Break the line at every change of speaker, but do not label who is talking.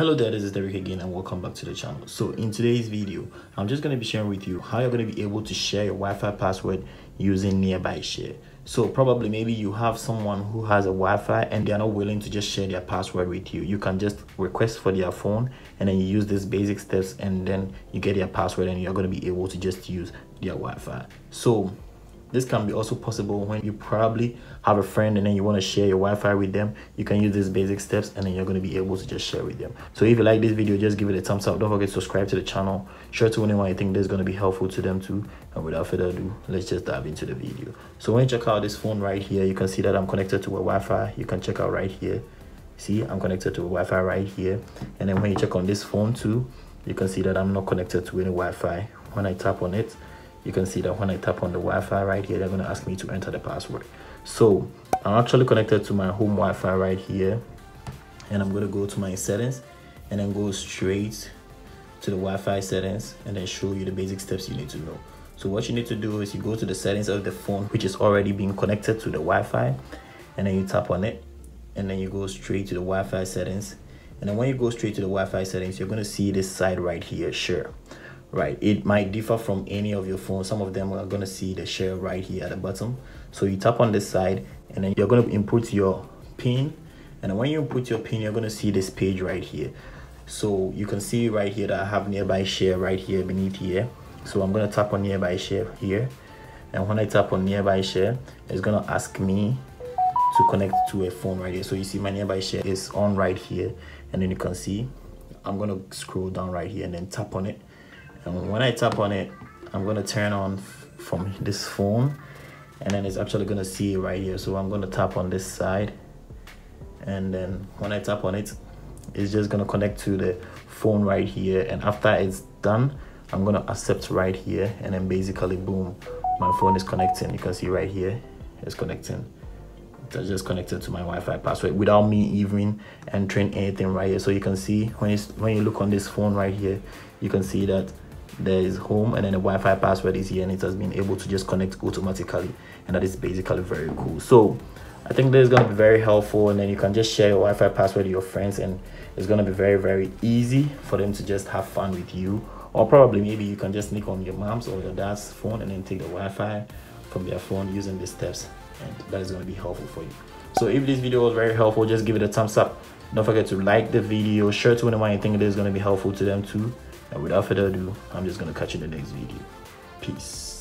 hello there this is Derick again and welcome back to the channel. So in today's video i'm just going to be sharing with you how you're going to be able to share your wi-fi password using nearby share. So probably maybe you have someone who has a wi-fi and they're not willing to just share their password with you. You can just request for their phone and then you use these basic steps and then you get their password and you're going to be able to just use their wi-fi. So this can be also possible when you probably have a friend and then you want to share your Wi-Fi with them. You can use these basic steps and then you're going to be able to just share with them. So if you like this video, just give it a thumbs up. Don't forget to subscribe to the channel. Share to anyone you think this is going to be helpful to them too. And without further ado, let's just dive into the video. So when you check out this phone right here, you can see that I'm connected to a Wi-Fi. You can check out right here. See, I'm connected to a Wi-Fi right here. And then when you check on this phone too, you can see that I'm not connected to any Wi-Fi. When I tap on it, you can see that when I tap on the Wi-Fi right here, they're going to ask me to enter the password. So I'm actually connected to my home Wi-Fi right here. And I'm going to go to my settings and then go straight to the Wi-Fi settings and then show you the basic steps you need to know. So what you need to do is you go to the settings of the phone, which is already being connected to the Wi-Fi. And then you tap on it and then you go straight to the Wi-Fi settings. And then when you go straight to the Wi-Fi settings, you're going to see this side right here, share right. It might differ from any of your phones. Some of them are going to see the share right here at the bottom. So you tap on this side and then you're going to input your pin. And when you input your pin you're going to see this page right here. So you can see right here that i have nearby share right here beneath here. So i'm going to tap on nearby share here. And when i tap on nearby share it's going to ask me to connect to a phone right here. So you see my nearby share is on right here. And then you can see i'm going to scroll down right here and then tap on it and when I tap on it I'm gonna turn on from this phone. And then it's actually gonna see it right here. So I'm gonna tap on this side. And then when I tap on it it's just gonna connect to the phone right here. And after it's done I'm gonna accept right here. And then basically boom my phone is connecting. You can see right here it's connecting. It's just connected to my Wi-Fi password without me even entering anything right here. So you can see when you when you look on this phone right here you can see that there is home and then the Wi-Fi password is here and it has been able to just connect automatically. And that is basically very cool. So I think this is going to be very helpful and then you can just share your Wi-Fi password with your friends and it's going to be very very easy for them to just have fun with you. Or probably maybe you can just sneak on your mom's or your dad's phone and then take the Wi-Fi from their phone using these steps and that is going to be helpful for you. So if this video was very helpful just give it a thumbs up. Don't forget to like the video share to anyone you think it is going to be helpful to them too and without further ado, I'm just going to catch you in the next video. Peace.